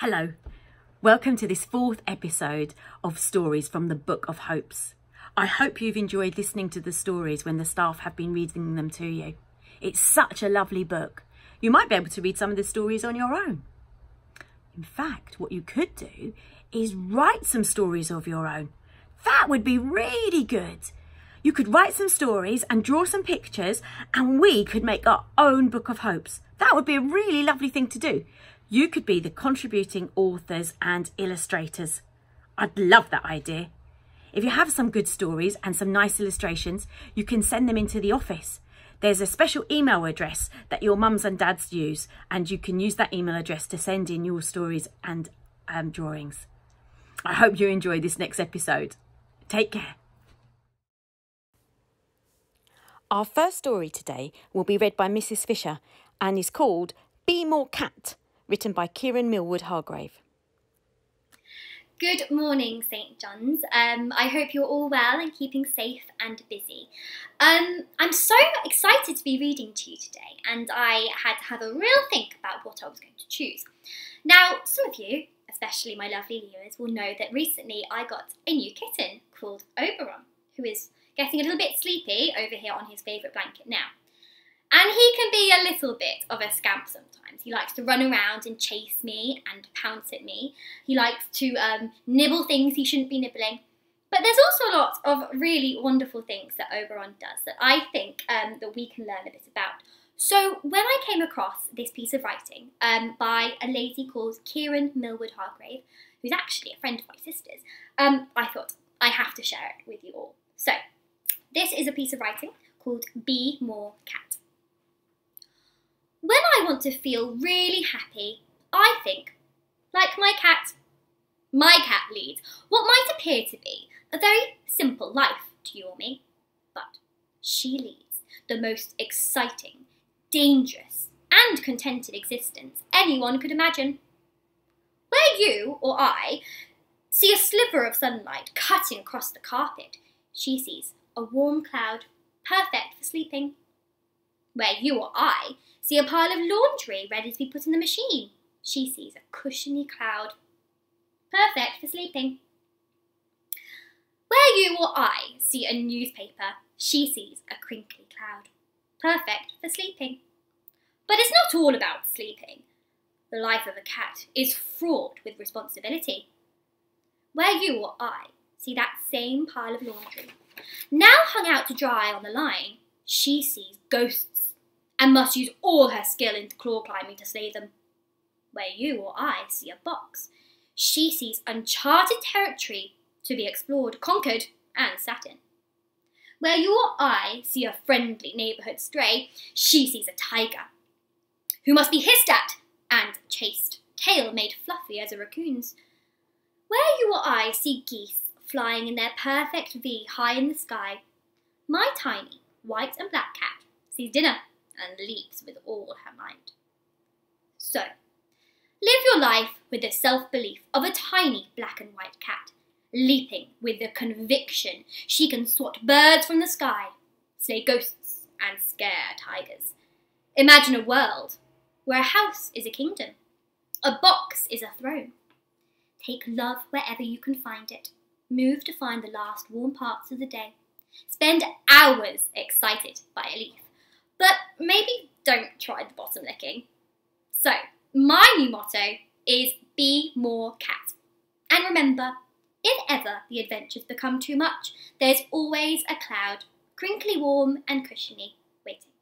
Hello, welcome to this fourth episode of Stories from the Book of Hopes. I hope you've enjoyed listening to the stories when the staff have been reading them to you. It's such a lovely book. You might be able to read some of the stories on your own. In fact, what you could do is write some stories of your own. That would be really good. You could write some stories and draw some pictures, and we could make our own Book of Hopes. That would be a really lovely thing to do. You could be the contributing authors and illustrators. I'd love that idea. If you have some good stories and some nice illustrations, you can send them into the office. There's a special email address that your mums and dads use, and you can use that email address to send in your stories and um, drawings. I hope you enjoy this next episode. Take care. Our first story today will be read by Mrs. Fisher and is called Be More Cat written by Kiran Millwood Hargrave. Good morning, St. John's. Um, I hope you're all well and keeping safe and busy. Um, I'm so excited to be reading to you today, and I had to have a real think about what I was going to choose. Now, some of you, especially my lovely viewers, will know that recently I got a new kitten called Oberon, who is getting a little bit sleepy over here on his favourite blanket now. And he can be a little bit of a scamp sometimes. He likes to run around and chase me and pounce at me. He likes to um, nibble things he shouldn't be nibbling. But there's also a lot of really wonderful things that Oberon does that I think um, that we can learn a bit about. So when I came across this piece of writing um, by a lady called Kiran Millwood Hargrave, who's actually a friend of my sister's, um, I thought I have to share it with you all. So this is a piece of writing called Be More Cat. Want to feel really happy, I think, like my cat, my cat leads what might appear to be a very simple life to you or me, but she leads the most exciting, dangerous, and contented existence anyone could imagine. Where you or I see a sliver of sunlight cutting across the carpet, she sees a warm cloud perfect for sleeping. Where you or I see a pile of laundry ready to be put in the machine. She sees a cushiony cloud. Perfect for sleeping. Where you or I see a newspaper, she sees a crinkly cloud. Perfect for sleeping. But it's not all about sleeping. The life of a cat is fraught with responsibility. Where you or I see that same pile of laundry, now hung out to dry on the line, she sees ghosts and must use all her skill in claw climbing to slay them. Where you or I see a box, she sees uncharted territory to be explored, conquered, and sat in. Where you or I see a friendly neighbourhood stray, she sees a tiger, who must be hissed at and chased, tail made fluffy as a raccoon's. Where you or I see geese flying in their perfect V high in the sky, my tiny white and black cat sees dinner and leaps with all her might. So, live your life with the self belief of a tiny black and white cat, leaping with the conviction she can swat birds from the sky, slay ghosts, and scare tigers. Imagine a world where a house is a kingdom, a box is a throne. Take love wherever you can find it. Move to find the last warm parts of the day. Spend hours excited by a leaf but maybe don't try the bottom licking. So, my new motto is be more cat. And remember, if ever the adventures become too much, there's always a cloud, crinkly warm and cushiony, waiting.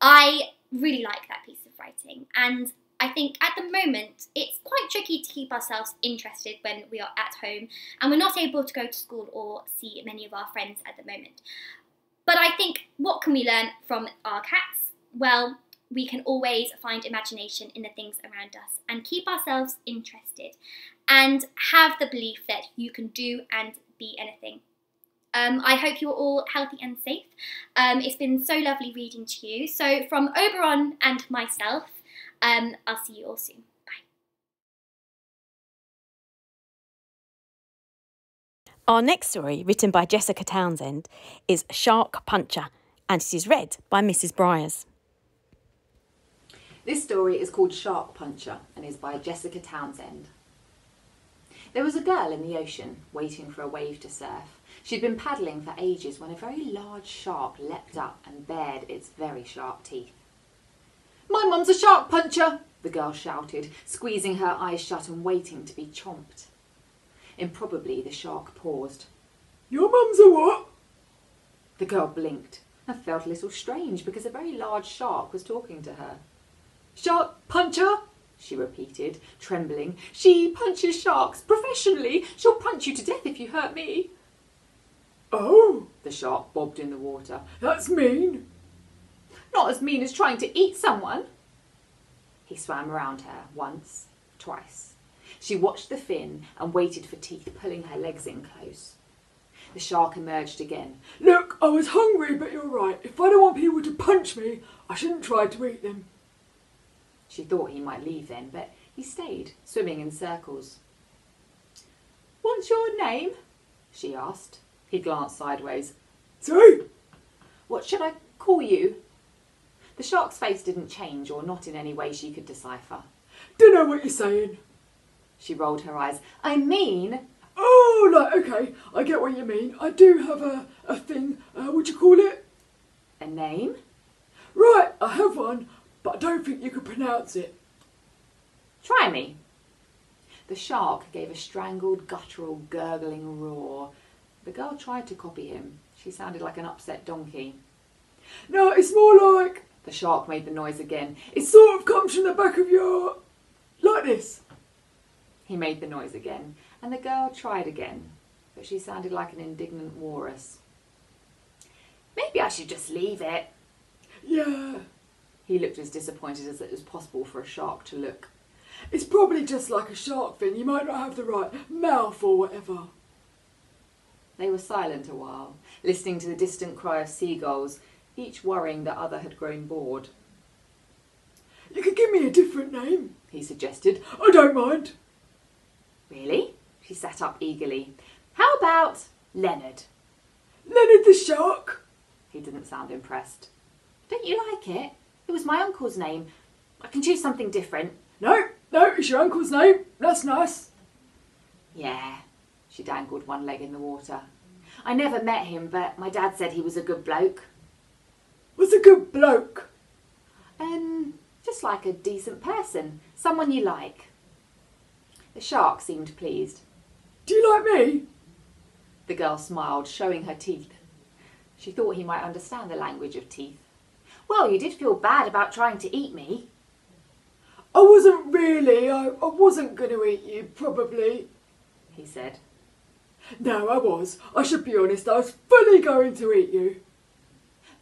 I really like that piece of writing, and I think at the moment it's quite tricky to keep ourselves interested when we are at home and we're not able to go to school or see many of our friends at the moment. But I think what can we learn from our cats? Well, we can always find imagination in the things around us and keep ourselves interested and have the belief that you can do and be anything. Um, I hope you're all healthy and safe. Um, it's been so lovely reading to you. So, from Oberon and myself, um, I'll see you all soon. Our next story, written by Jessica Townsend, is Shark Puncher, and it is read by Mrs. Bryars. This story is called Shark Puncher and is by Jessica Townsend. There was a girl in the ocean waiting for a wave to surf. She'd been paddling for ages when a very large shark leapt up and bared its very sharp teeth. My mum's a shark puncher, the girl shouted, squeezing her eyes shut and waiting to be chomped. Improbably, the shark paused. Your mum's a what? The girl blinked and felt a little strange because a very large shark was talking to her. Shark puncher, she repeated, trembling. She punches sharks professionally. She'll punch you to death if you hurt me. Oh, The shark bobbed in the water. that's mean. Not as mean as trying to eat someone. He swam around her once, twice. She watched the fin and waited for teeth pulling her legs in close. The shark emerged again. Look, I was hungry, but you're right. If I don't want people to punch me, I shouldn't try to eat them. She thought he might leave then, but he stayed, swimming in circles. What's your name? she asked. He glanced sideways. See? What should I call you? The shark's face didn't change, or not in any way she could decipher. Don't know what you're saying. She rolled her eyes. I mean, Oh, like, okay, I get what you mean. I do have a, a thing, uh, would you call it? a name? Right, I have one, but I don't think you could pronounce it. Try me. The shark gave a strangled, guttural, gurgling roar. The girl tried to copy him. She sounded like an upset donkey. No, it's more like, The shark made the noise again. it sort of comes from the back of your... like this. He made the noise again, and the girl tried again, but she sounded like an indignant walrus. Maybe I should just leave it. Yeah, He looked as disappointed as it was possible for a shark to look. it's probably just like a shark fin. You might not have the right mouth or whatever. They were silent a while, listening to the distant cry of seagulls, each worrying the other had grown bored. You could give me a different name. He suggested. I don't mind. Really? She sat up eagerly. How about Leonard? Leonard the Shark. He didn't sound impressed. Don't you like it? It was my uncle's name. I can choose something different. No, no, it's your uncle's name. That's nice. Yeah. She dangled one leg in the water. I never met him, but my dad said he was a good bloke. Was a good bloke. Um, just like a decent person. Someone you like. The shark seemed pleased. Do you like me? The girl smiled, showing her teeth. She thought he might understand the language of teeth. Well, you did feel bad about trying to eat me. I wasn't really. I, I wasn't going to eat you, probably. He said. No, I was. I should be honest. I was fully going to eat you.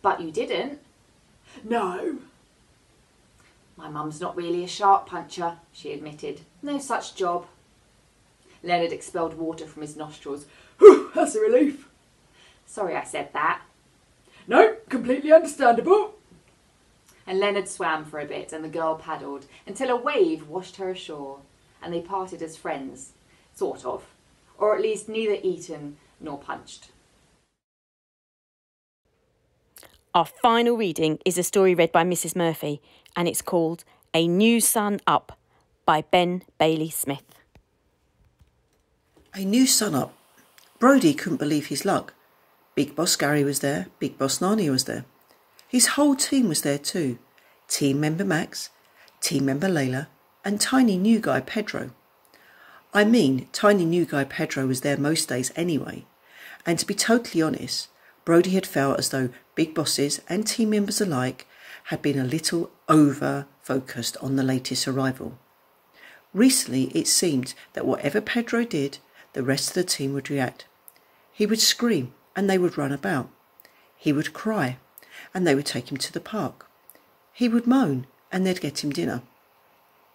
But you didn't. No. My mum's not really a shark puncher, she admitted. No such job. Leonard expelled water from his nostrils. Whew, that's a relief. Sorry I said that. No, completely understandable. And Leonard swam for a bit and the girl paddled until a wave washed her ashore and they parted as friends. Sort of. Or at least neither eaten nor punched. Our final reading is a story read by Mrs. Murphy and it's called A New Sun Up by Ben Bailey Smith. A new sun up. Brody couldn't believe his luck. Big Boss Gary was there, Big Boss Narnia was there. His whole team was there too. Team member Max, team member Layla, and tiny new guy Pedro. I mean, tiny new guy Pedro was there most days anyway. And to be totally honest, Brody had felt as though big bosses and team members alike had been a little over focused on the latest arrival. Recently, it seemed that whatever Pedro did, the rest of the team would react. He would scream and they would run about. He would cry and they would take him to the park. He would moan and they'd get him dinner.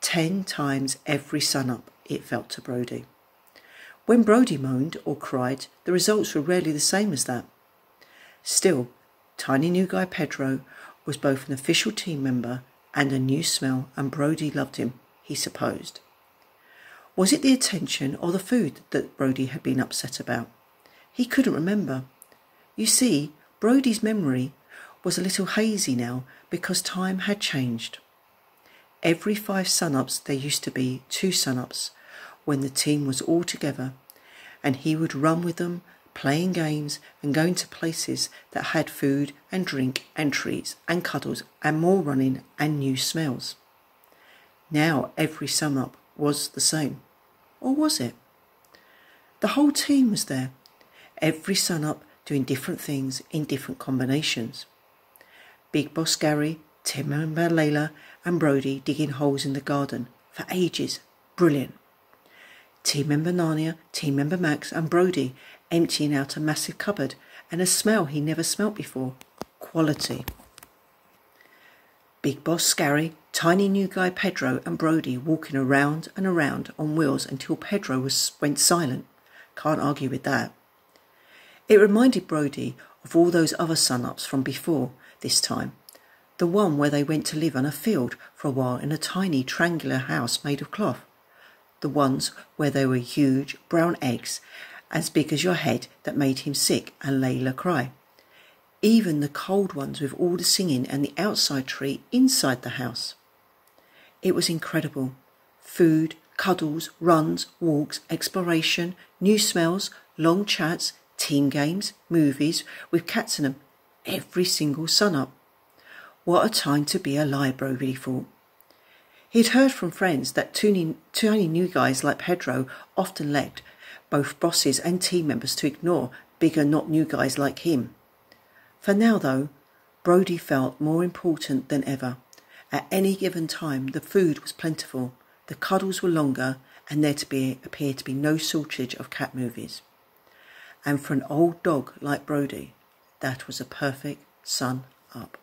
Ten times every sun up, it felt to Brody. When Brody moaned or cried, the results were rarely the same as that. Still, tiny new guy Pedro was both an official team member and a new smell, and Brody loved him, he supposed. Was it the attention or the food that Brody had been upset about? He couldn't remember. You see, Brody's memory was a little hazy now because time had changed. Every five sun-ups there used to be two sun-ups when the team was all together, and he would run with them, playing games and going to places that had food and drink and treats and cuddles and more running and new smells. Now every sun-up was the same. Or was it? The whole team was there, every sun-up doing different things in different combinations. Big Boss Gary, Team and Layla, and Brody digging holes in the garden for ages. Brilliant. Team Member Narnia, Team Member Max, and Brody emptying out a massive cupboard and a smell he never smelt before. Quality. Big Boss Gary, tiny new guy Pedro, and Brody walking around and around on wheels until Pedro was, went silent. Can't argue with that. It reminded Brody of all those other sun-ups from before this time. The one where they went to live on a field for a while in a tiny triangular house made of cloth. The ones where there were huge brown eggs as big as your head that made him sick and Layla cry. Even the cold ones with all the singing and the outside tree inside the house. It was incredible. Food, cuddles, runs, walks, exploration, new smells, long chats, team games, movies with cats in them, every single sun up. What a time to be alive, Brody thought. He'd heard from friends that tiny, new guys like Pedro often led both bosses and team members to ignore bigger, not new guys like him. For now, though, Brody felt more important than ever. At any given time, the food was plentiful, the cuddles were longer, and there to be appeared to be no shortage of cat movies. And for an old dog like Brody, that was a perfect sun up.